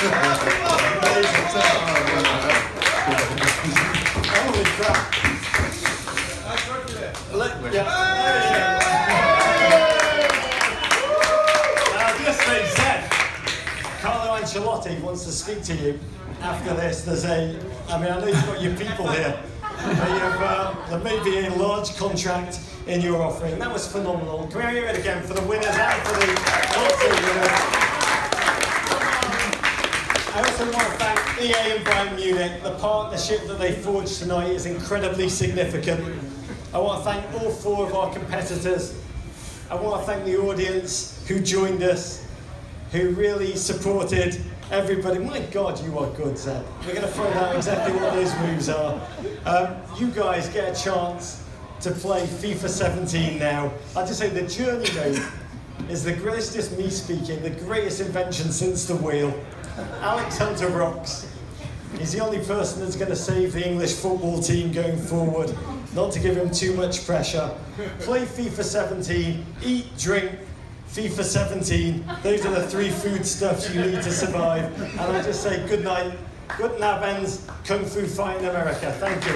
Just Carlo Ancelotti wants to speak to you after this. There's a, I mean, I know you've got your people here. You've, uh, there may be a large contract in your offering. That was phenomenal. Can we hear it again for the winners and for the lottery winners? I also want to thank EA and Bayern Munich. The partnership that they forged tonight is incredibly significant. I want to thank all four of our competitors. I want to thank the audience who joined us, who really supported everybody. My God, you are good, Zedd. We're going to find out exactly what those moves are. Um, you guys get a chance to play FIFA 17 now. I'll just say the journey mode is the greatest, me speaking, the greatest invention since the wheel. Alex Hunter rocks. He's the only person that's going to save the English football team going forward, not to give him too much pressure. Play FIFA 17, eat, drink, FIFA 17. Those are the three foodstuffs you need to survive. And I just say good night, good Navens, Kung Fu Fight in America. Thank you.